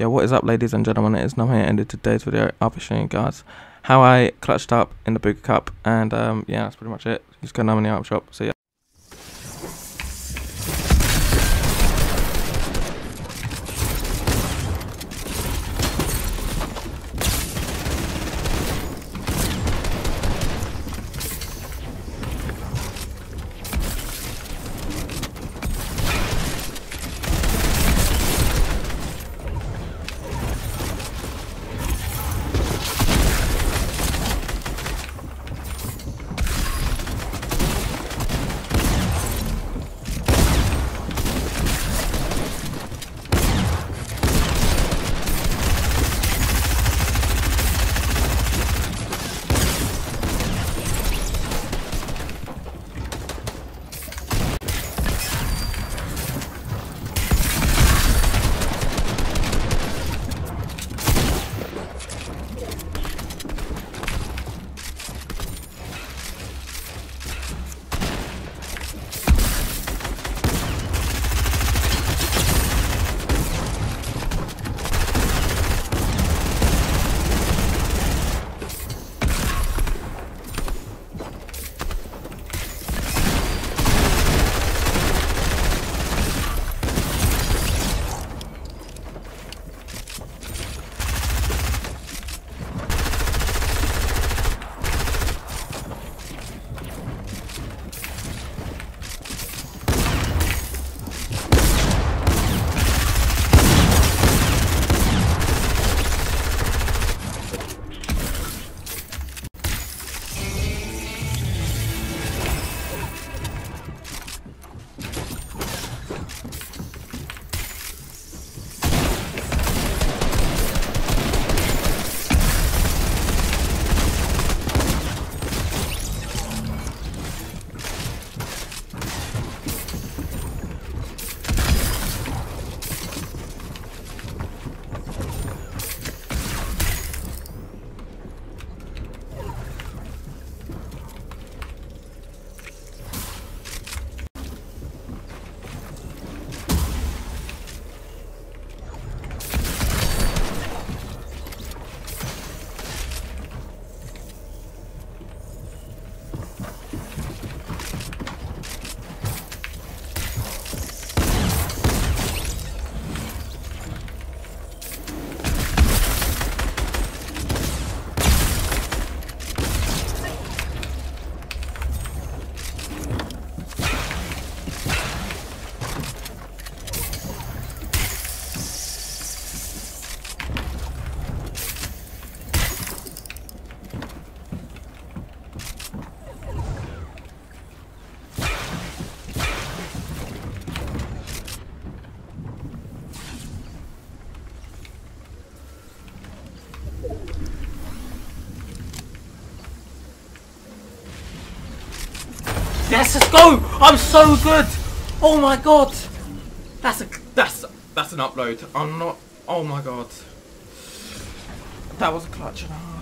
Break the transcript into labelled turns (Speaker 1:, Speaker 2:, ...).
Speaker 1: Yeah, what is up, ladies and gentlemen? It is Nuhmb here, ended today's video. I'll be showing you guys how I clutched up in the Bugha Cup, and um, yeah, that's pretty much it. Just go Nuhmb in the item shop. See ya.
Speaker 2: Yes, let's go! I'm so good! Oh my god! That's a that's that's an upload. I'm not. Oh my god. That was a clutch and a half.